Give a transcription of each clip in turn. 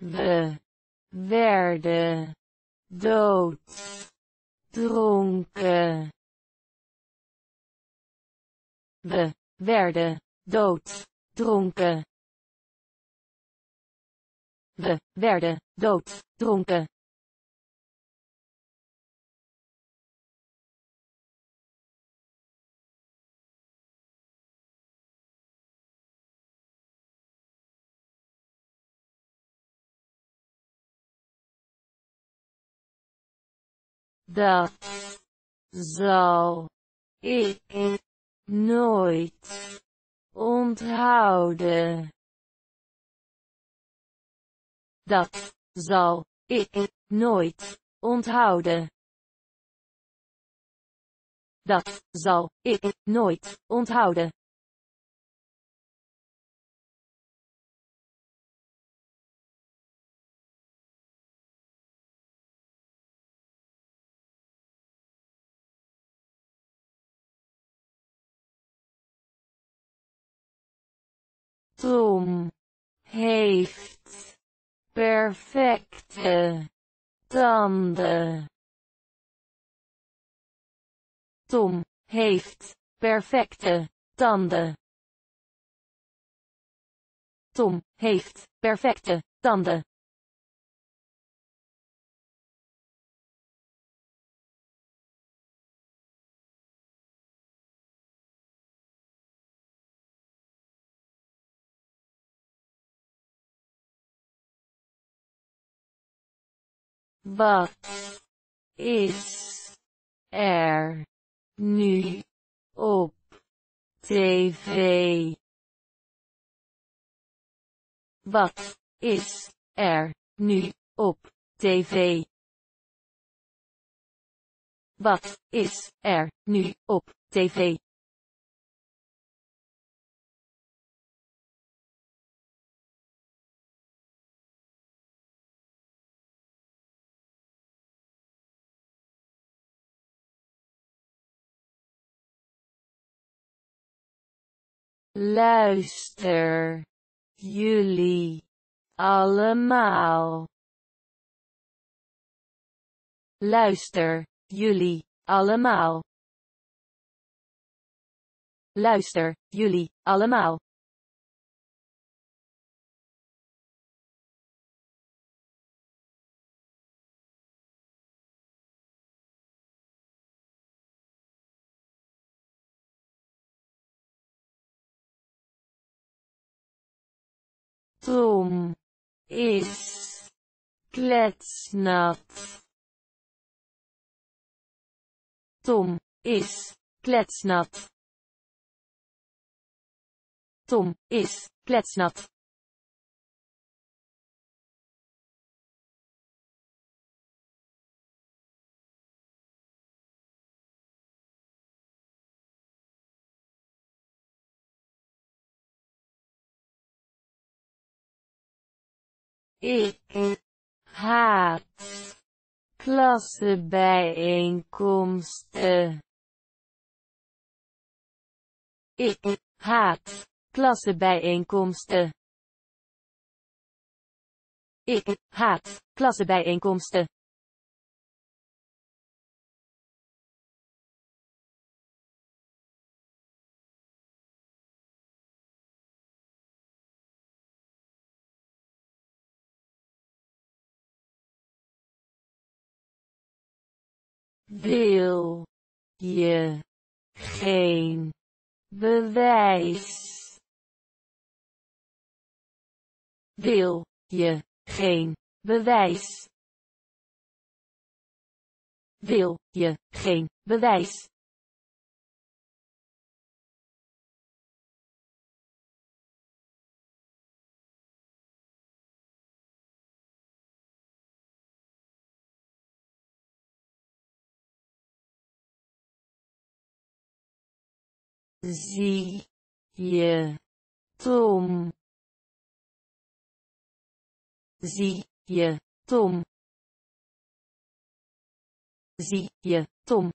We werden dood dronken. We werden dood dronken. We werden dood dronken. Dat zal ik nooit onthouden. Dat zal ik nooit onthouden. Dat zal ik nooit onthouden. Tom heeft perfecte tanden. Tom heeft perfecte tanden. Tom heeft perfecte tanden. Wat is er nu op tv? Wat is er nu op tv? Wat is er nu op tv? Luister. Jullie. Allemaal. Luister. Jullie. Allemaal. Luister. Jullie. Allemaal. Tom is kletsnat. Tom is kletsnat. Tom is kletsnat. Ik haat klassebijeenkomsten. Ik haat klassebijeenkomsten. Ik haat klassebijeenkomsten. Wil je geen bewijs? Wil je geen bewijs? Wil je geen bewijs? Zie je Tom? Zie je Tom? Zie je Tom?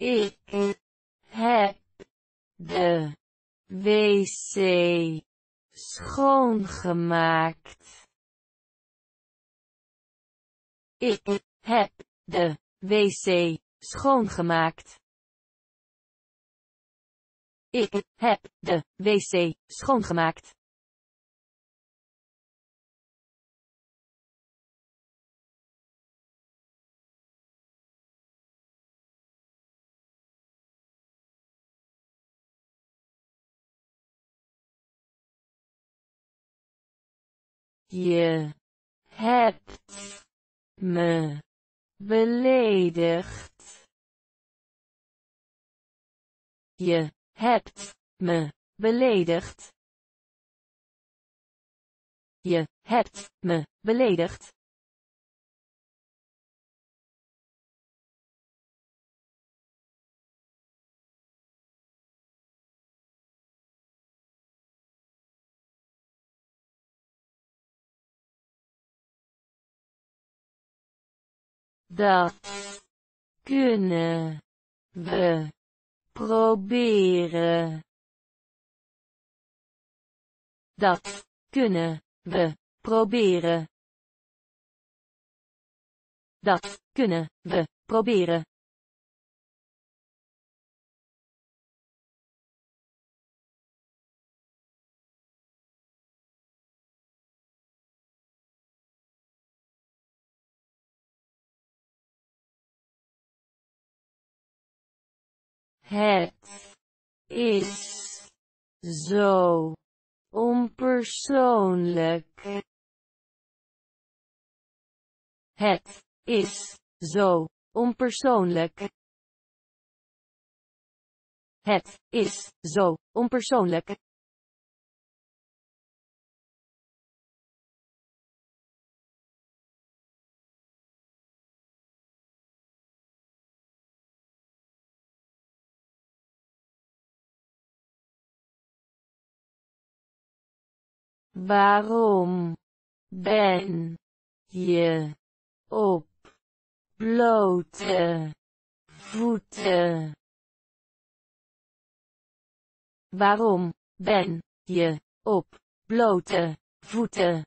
Ik heb de wc schoongemaakt. Ik heb de wc schoongemaakt. Ik heb de wc schoongemaakt. Je hebt me beledigd. Je hebt me beledigd. Je hebt me beledigd. Dat kunnen we proberen. Dat kunnen we proberen. Dat kunnen we proberen. Het is zo onpersoonlijk. Het is zo onpersoonlijk. Het is zo onpersoonlijk. Waarom ben je op blote voeten? Waarom ben je op blote voeten?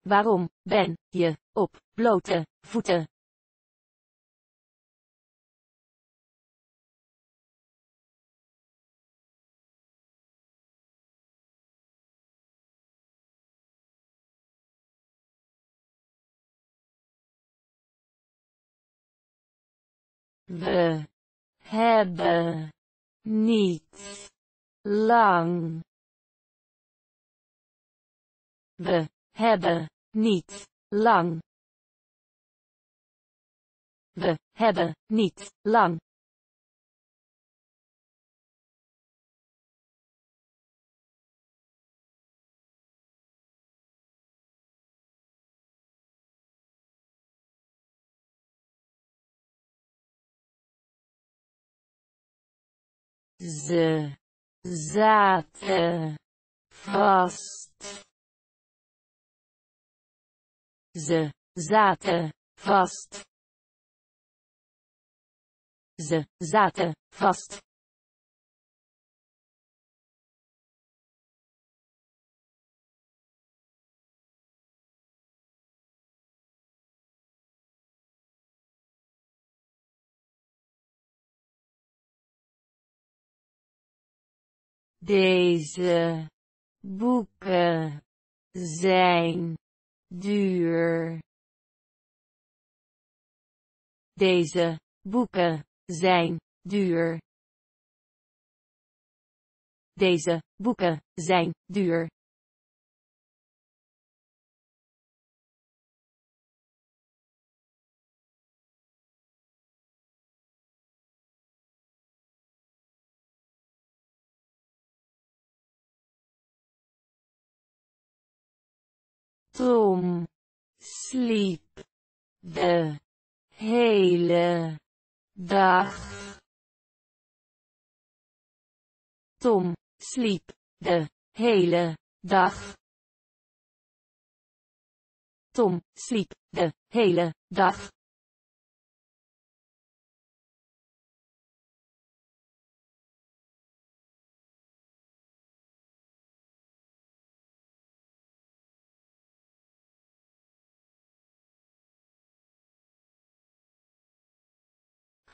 Waarom ben je op blote voeten? We hebben niet lang. We hebben niet lang. We hebben niet lang. Ze zaten vast. Ze zaten vast. Ze zaten vast. Deze boeken zijn duur. Deze boeken zijn duur. Deze boeken zijn duur. Tom sliep. De. Hele. Dag. Tom sliep. De. Hele. Dag. Tom sliep. De. Hele. Dag.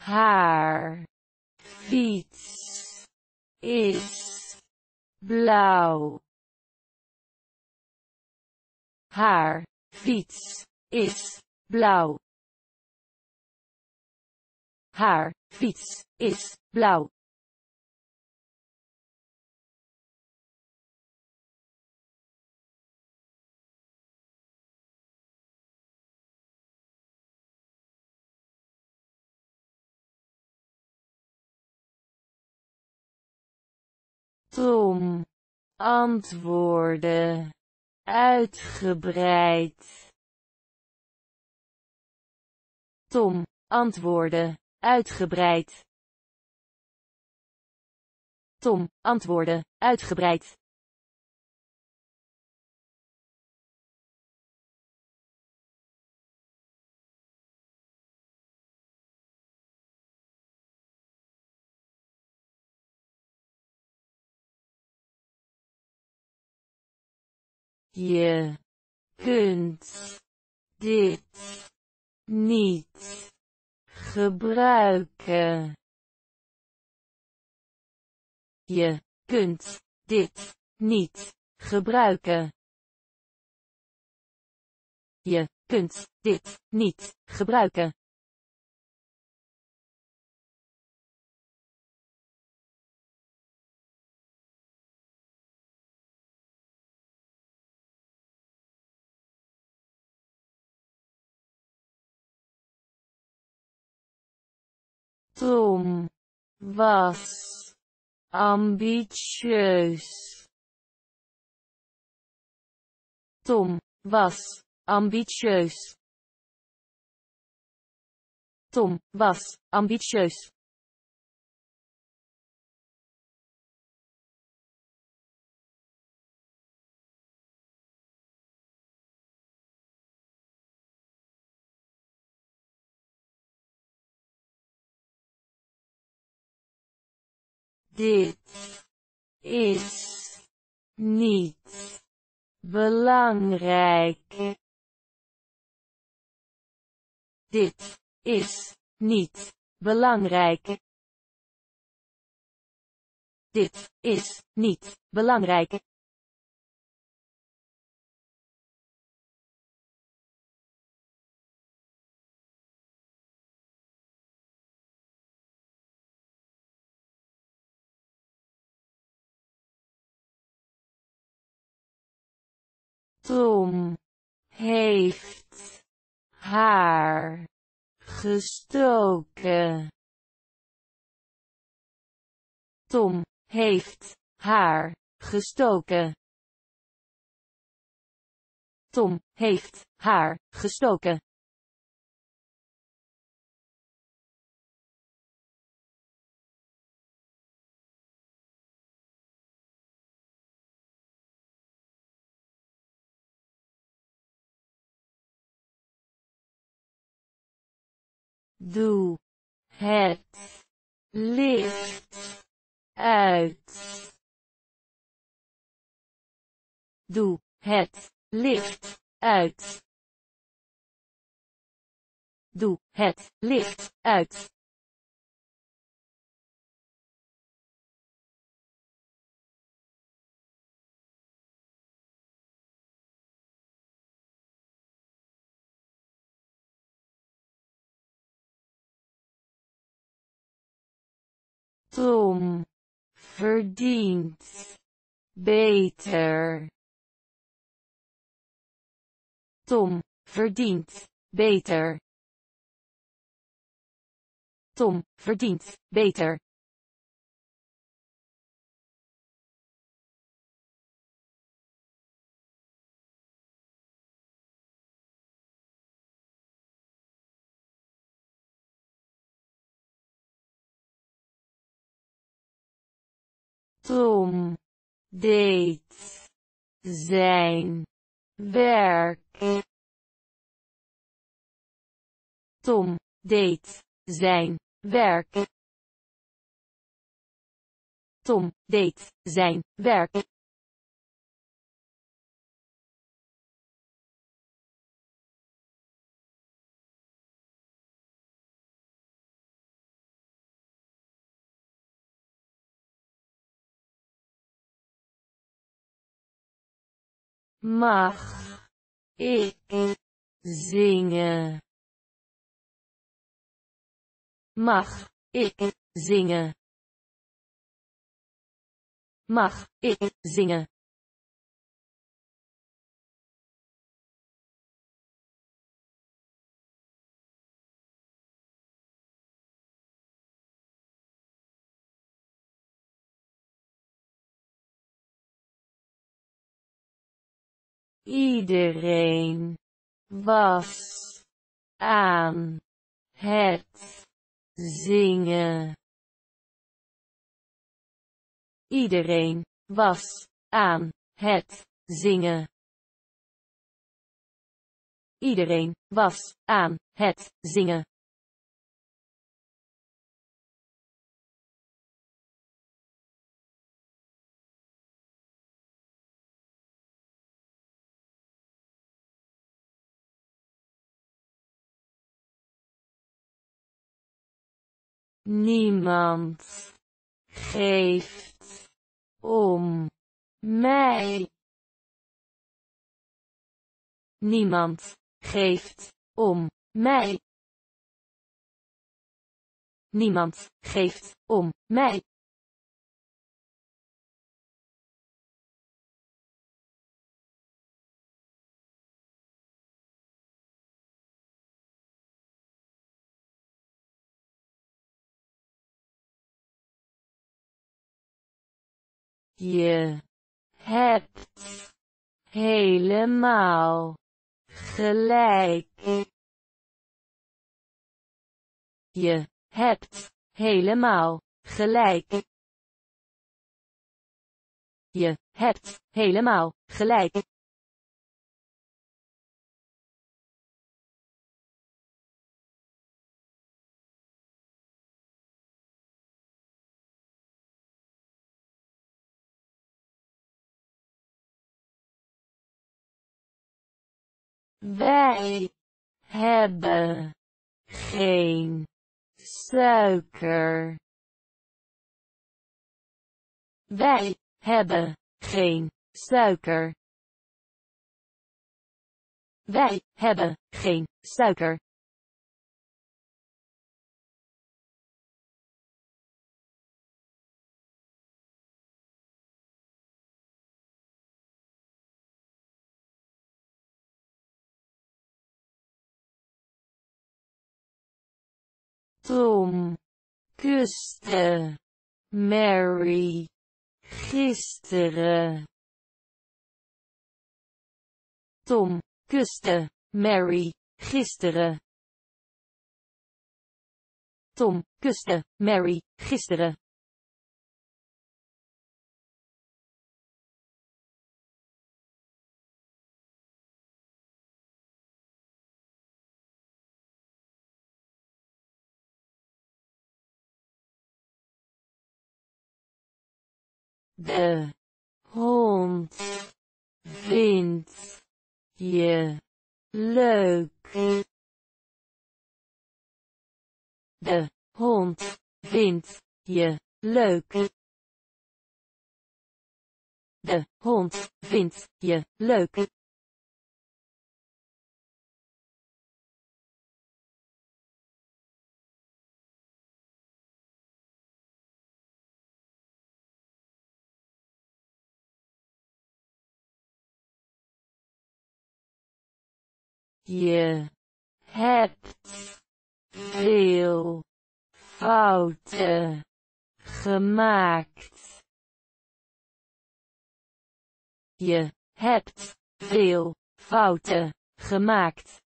Haar. Fiets. Is. Blauw. Haar. Fiets. Is. Blauw. Haar. Fiets. Is. Blauw. Tom antwoordde uitgebreid. Tom antwoordde uitgebreid. Tom antwoordde uitgebreid Je kunt dit niet gebruiken. Je kunt dit niet gebruiken. Je kunt dit niet gebruiken. Tom was ambitieus. Tom was ambitieus. Tom was ambitieus. Dit is niet belangrijk. Dit is niet belangrijk. Dit is niet belangrijk. Tom heeft haar gestoken. Tom heeft haar gestoken. Tom heeft haar gestoken. Doe. Het. Licht. Uit. Doe. Het. Licht. Uit. Doe. Het. Licht. Uit. Tom verdient beter. Tom verdient beter. Tom verdient beter. Tom deed zijn. Werk. Tom deed zijn. Werk. Tom deed zijn. Werk. Mag ik zingen? Mag ik zingen? Mag ik zingen? Iedereen was aan het zingen. Iedereen was aan het zingen. Iedereen was aan het zingen. Niemand geeft om mij. Niemand geeft om mij. Niemand geeft om mij. Je hebt helemaal gelijk. Je hebt helemaal gelijk. Je hebt helemaal gelijk. Wij hebben geen suiker. Wij hebben geen suiker. Wij hebben geen suiker. Tom. Kuste Mary. Gisteren. Tom. Kuste Mary. Gisteren. Tom. Kuste Mary. Gisteren. De hond vindt je leuk. De hond vindt je leuk. De hond vindt je leuk. Je hebt veel fouten gemaakt. Je hebt veel fouten gemaakt.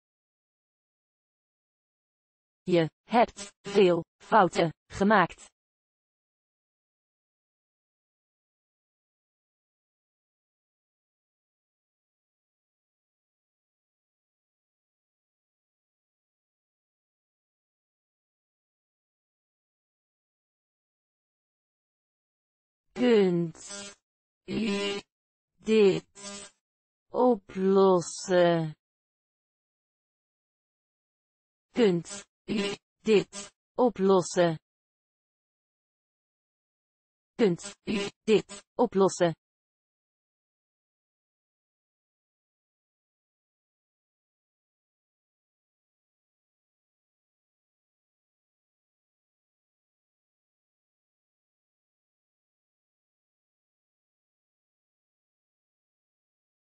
Je hebt veel fouten gemaakt. Kunt u dit oplossen? Kunt u dit oplossen? Kunt u dit oplossen?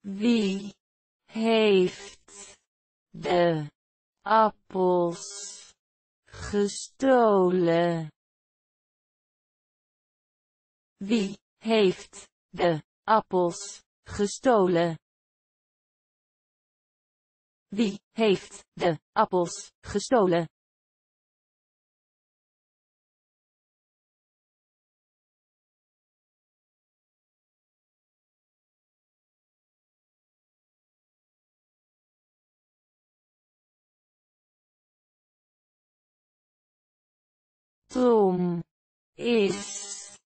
Wie heeft de appels gestolen? Wie heeft de appels gestolen? Wie heeft de appels gestolen? Tom is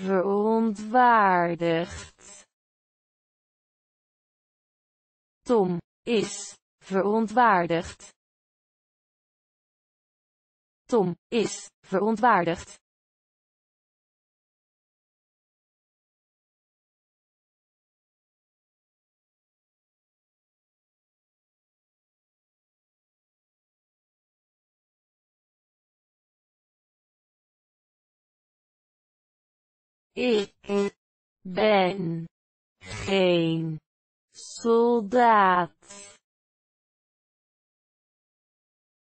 verontwaardigd. Tom is verontwaardigd. Tom is verontwaardigd. Ik ben geen soldaat.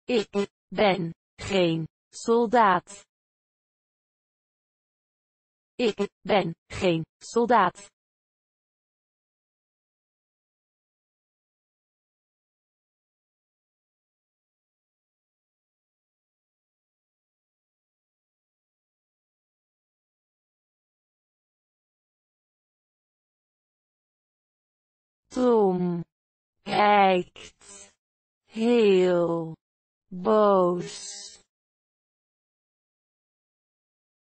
Ik ben geen soldaat. Ik ben geen soldaat. Tom kijkt heel. Boos.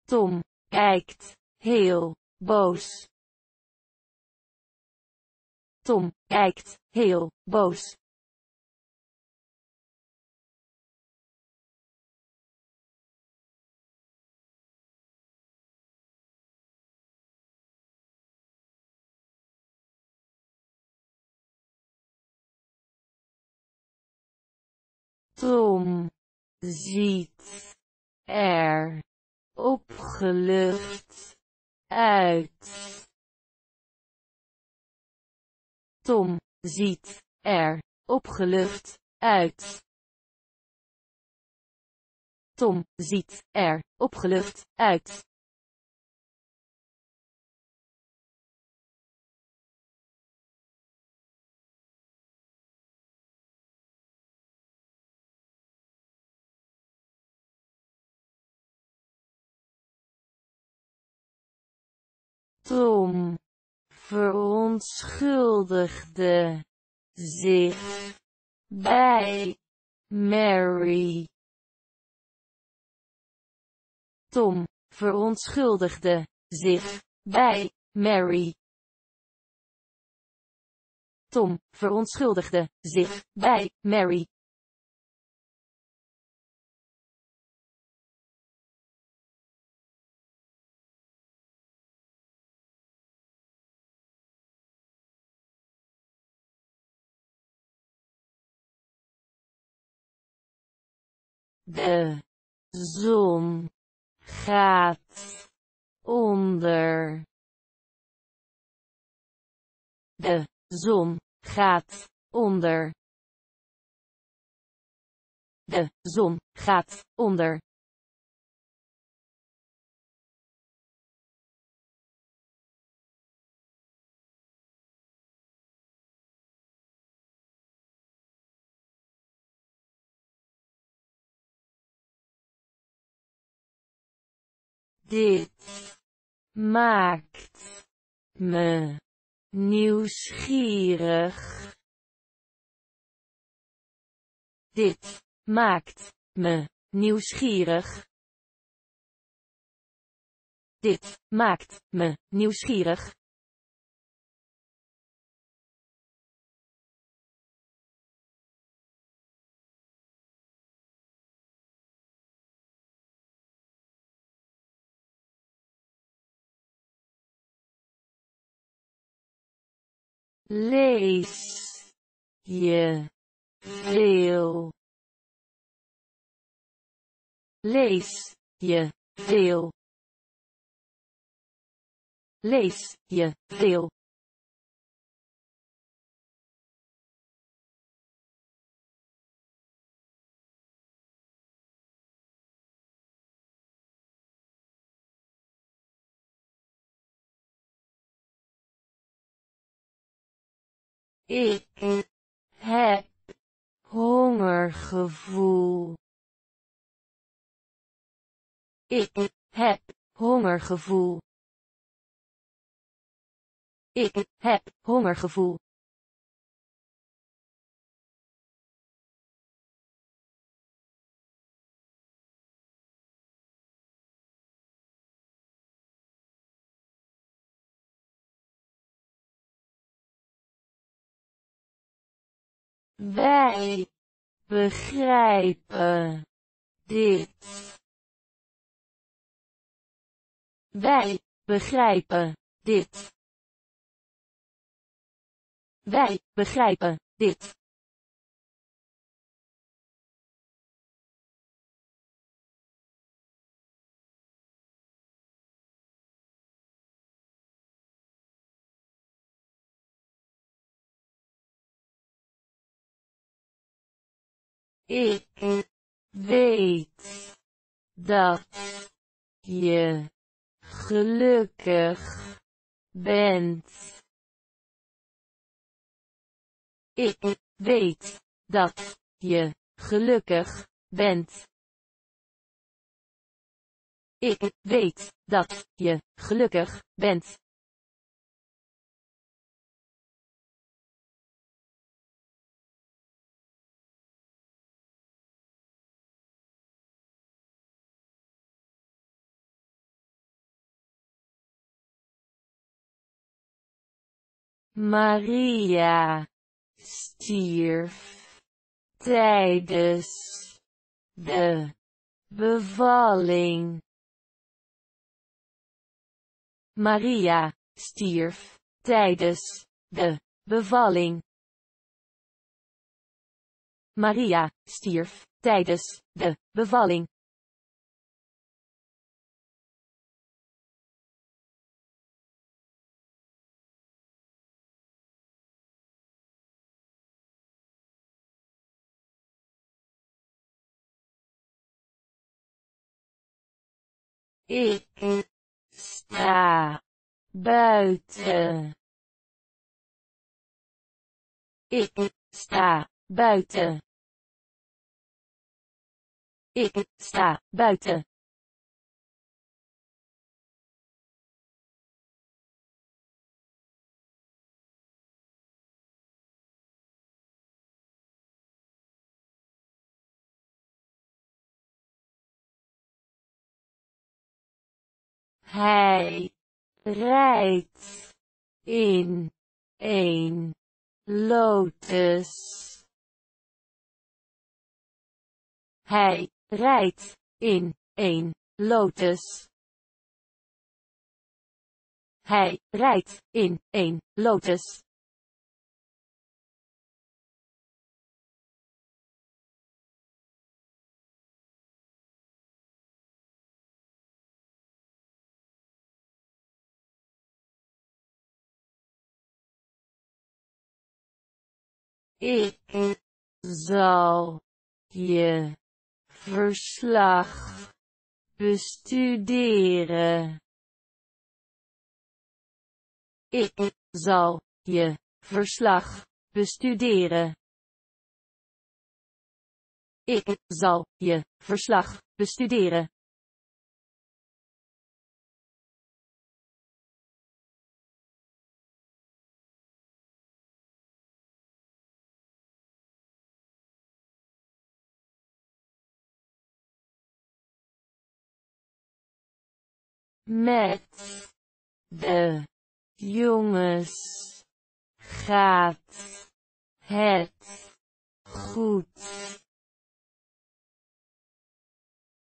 Tom kijkt heel. Boos. Tom kijkt heel. Boos. Tom ziet er opgelucht uit. Tom ziet er opgelucht uit. Tom ziet er opgelucht uit. Tom verontschuldigde zich bij Mary. Tom verontschuldigde zich bij Mary. Tom verontschuldigde zich bij Mary. De zon gaat onder. De zon gaat onder. De zon gaat onder. Dit maakt me nieuwsgierig. Dit maakt me nieuwsgierig. Dit maakt me nieuwsgierig. Lees je veel? Lees je veel? Lees je veel? Ik heb hongergevoel. Ik heb hongergevoel. Ik heb hongergevoel. Wij begrijpen dit. Wij begrijpen dit. Wij begrijpen dit. Ik weet dat je gelukkig bent. Ik weet dat je gelukkig bent. Ik weet dat je gelukkig bent. Maria. Stierf. Tijdens. De. Bevalling. Maria. Stierf. Tijdens. De. Bevalling. Maria. Stierf. Tijdens. De. Bevalling. Ik sta buiten. Ik sta buiten. Ik sta buiten. Hij rijdt in een lotus. Hij rijdt in een lotus. Hij rijdt in een lotus. Ik zal je verslag bestuderen. Ik zal je verslag bestuderen. Ik zal je verslag bestuderen. Met de jongens gaat het goed.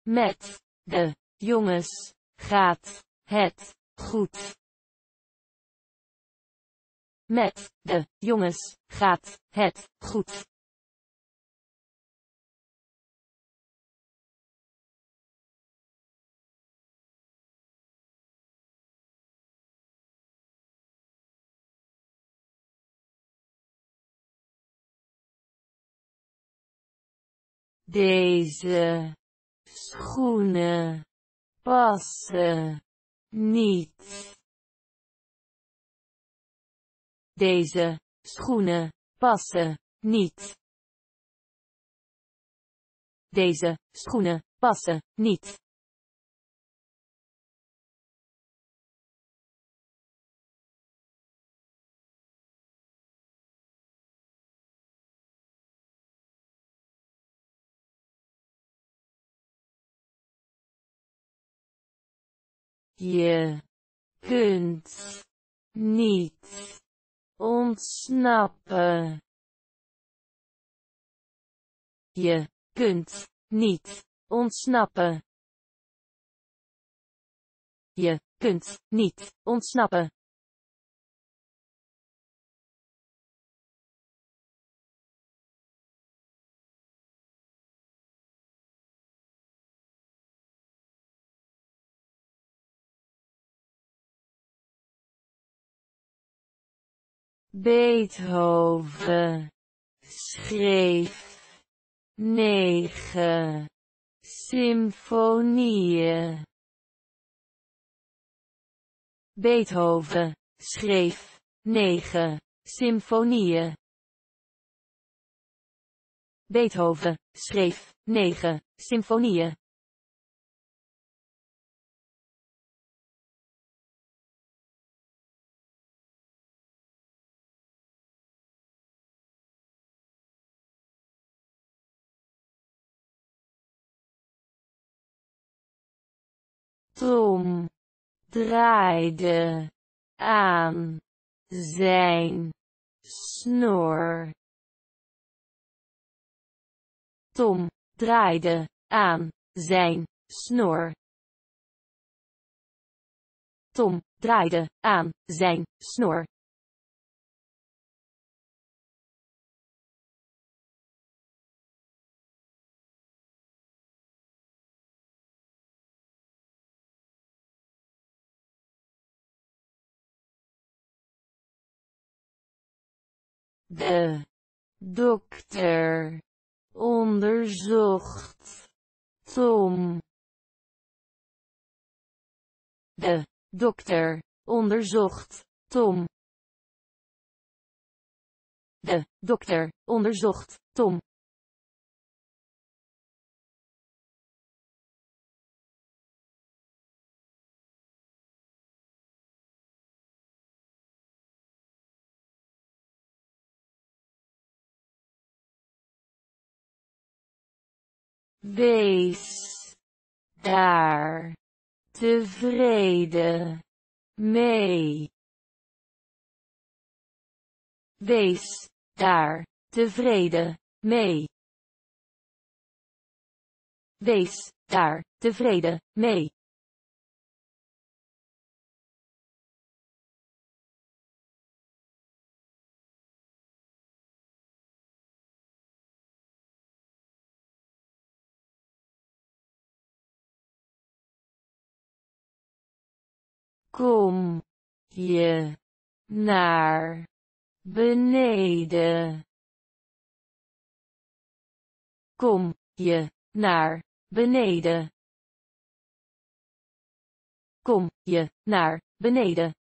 Met de jongens gaat het goed. Met de jongens gaat het goed. Deze schoenen passen niet. Deze schoenen passen niet. Deze schoenen passen niet. Je kunt niet ontsnappen. Je kunt niet ontsnappen. Je kunt niet ontsnappen. Beethoven schreef negen symfonieën. Beethoven schreef negen symfonieën. Beethoven schreef negen symfonieën. Tom draaide aan zijn snor. Tom draaide aan zijn snor. Tom draaide aan zijn snor. De dokter onderzocht Tom. De dokter onderzocht Tom. De dokter onderzocht Tom. Wees daar tevreden mee. Wees daar tevreden mee. Wees daar tevreden mee. Kom je naar beneden. Kom je naar beneden. Kom je naar beneden.